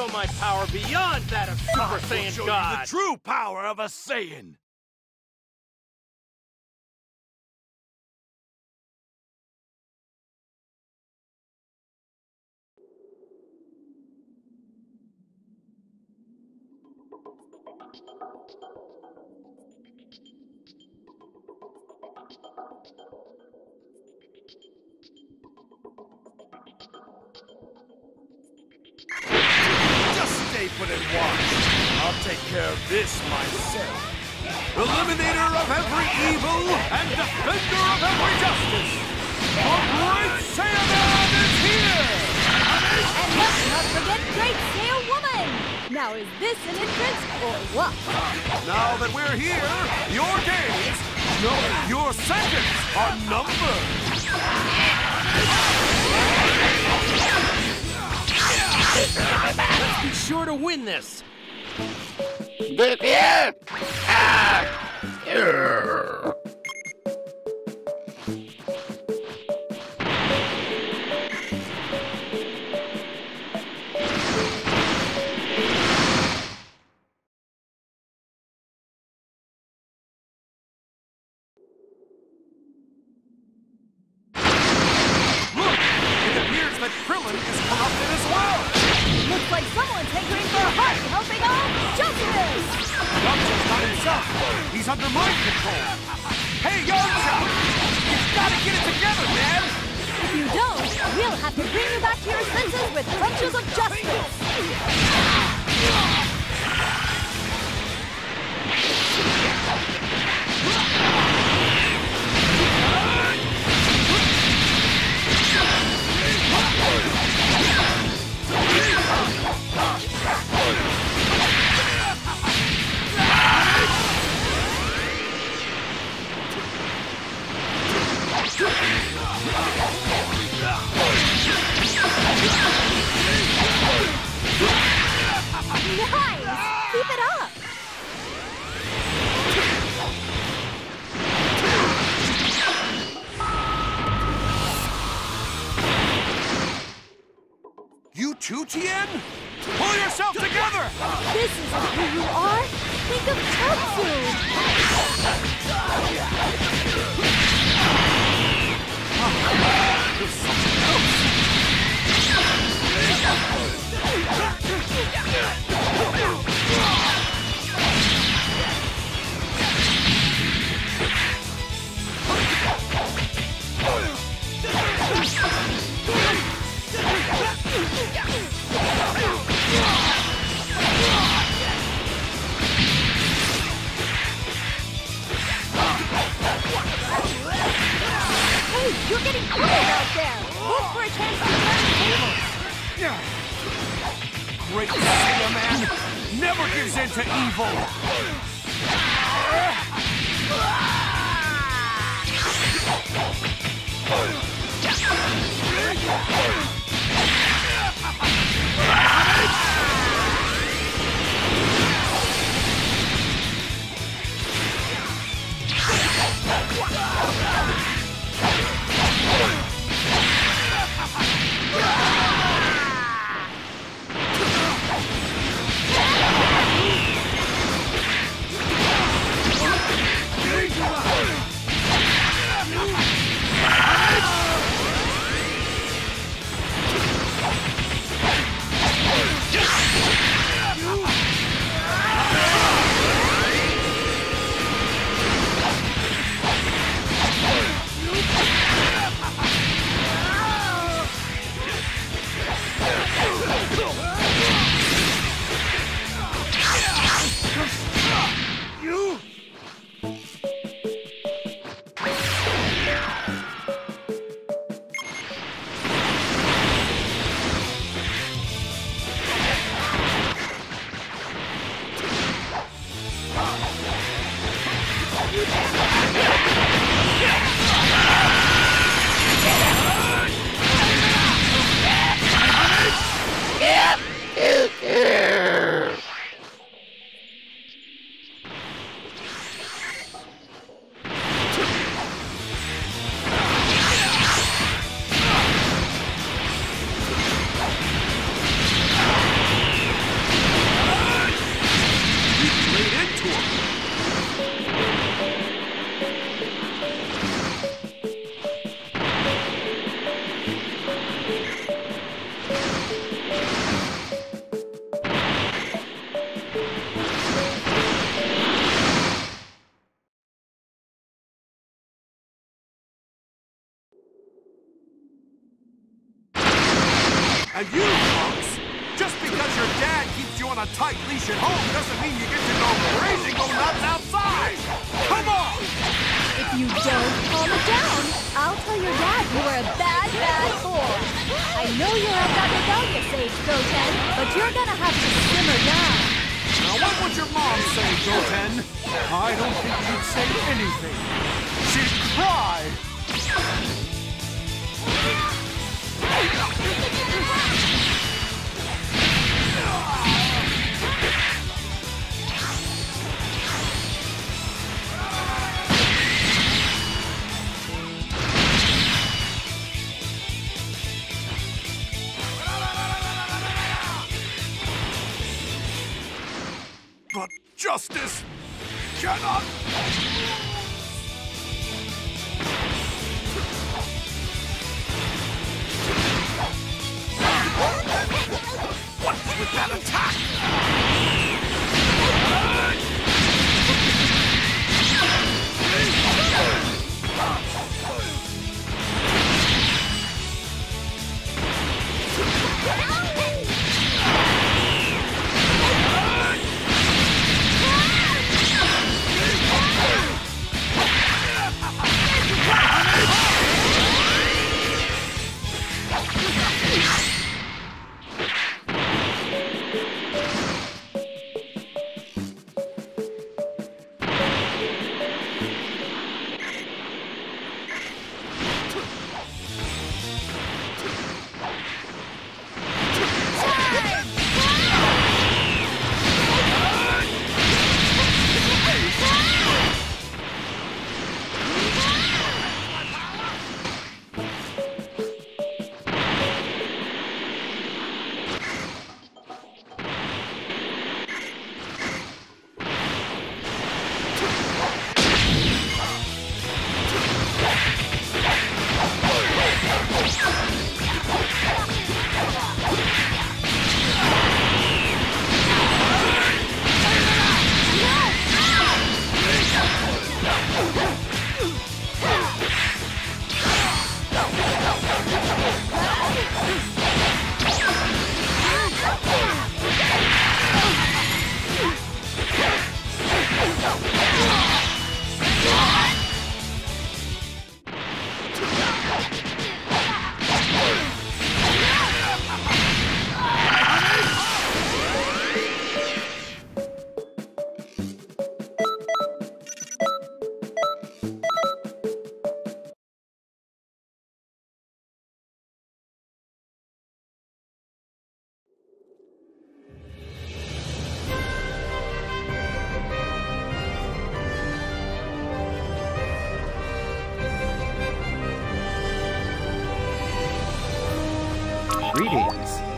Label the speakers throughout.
Speaker 1: show my power beyond that of Super Saiyan
Speaker 2: show
Speaker 1: God.
Speaker 2: the true power of a Saiyan. Put and watch. I'll take care of this myself. Eliminator of every evil and defender of every justice. The Great Saiyaman is here!
Speaker 3: And let's not forget Great Sail Woman! Now is this an entrance or what?
Speaker 2: Now that we're here, your days, no, your seconds are numbered.
Speaker 1: Be sure to win this.
Speaker 2: Look,
Speaker 3: This isn't who you are! Think of Tetsu! You're getting cold out there! Hope for a chance to turn tables!
Speaker 2: Great Saiyaman! Never gives in to evil! うわっ! You. And you, punks, just because your dad keeps you on a tight leash at home doesn't mean you get to go crazy go nuts outside! Come on!
Speaker 3: If you don't calm it down, I'll tell your dad you were a bad, bad boy. I know you're at that rebellious age, Goten, but you're gonna have to simmer down.
Speaker 2: Now what would your mom say, Goten? I don't think she'd say anything. She'd cry!
Speaker 4: Greetings.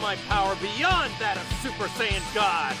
Speaker 1: My power beyond that of Super Saiyan God.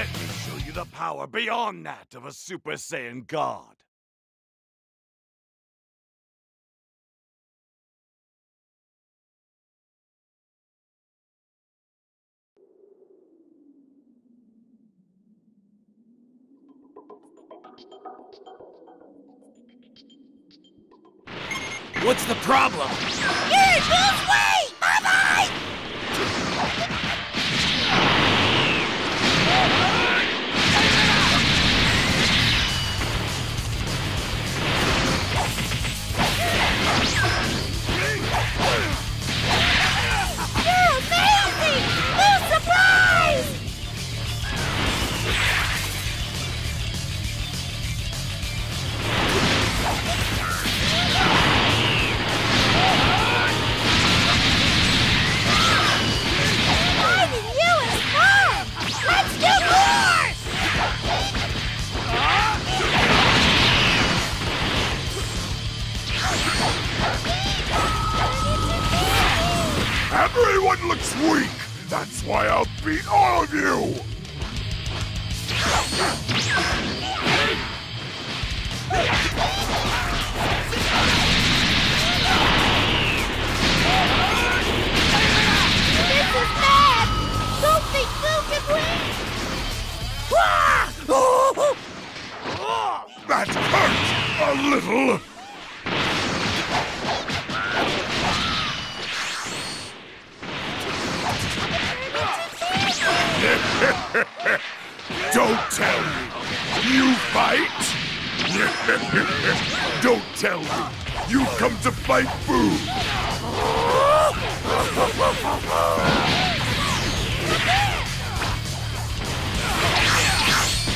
Speaker 5: Let me show you the power beyond that of a Super Saiyan God.
Speaker 6: What's the problem?
Speaker 3: Amazing!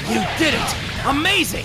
Speaker 3: You
Speaker 6: did it! Amazing!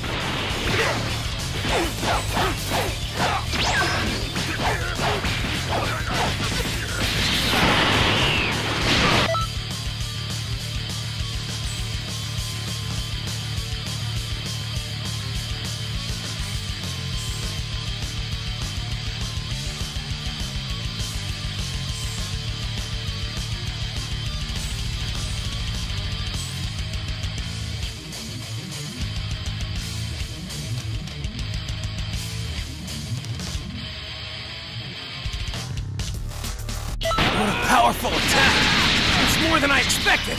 Speaker 6: Than I expected!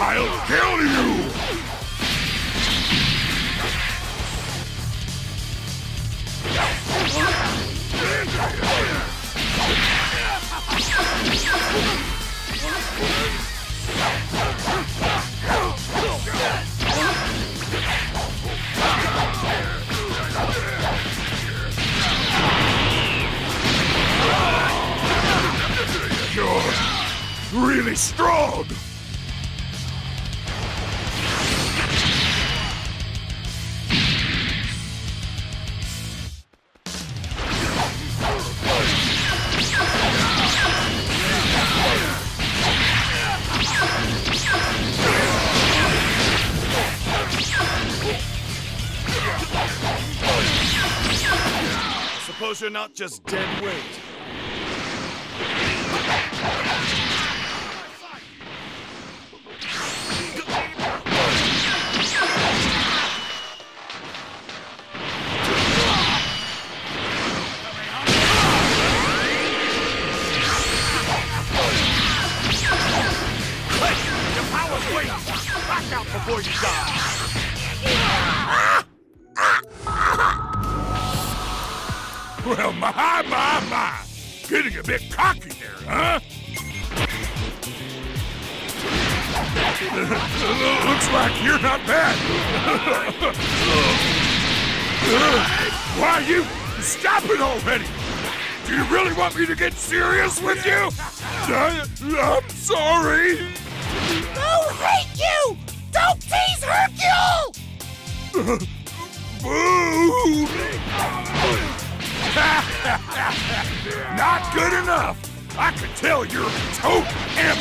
Speaker 5: I'll kill you! Really strong! Suppose you're not just dead weight. Before you die! Well, my, my, my! Getting a bit cocky there, huh? Looks like you're not bad. Why, you stop it already! Do you really want me to get serious with you? I, I'm sorry.
Speaker 3: No, hate you! Don't tease Hercule!
Speaker 5: Boo! Not good enough. I can tell you're amateur.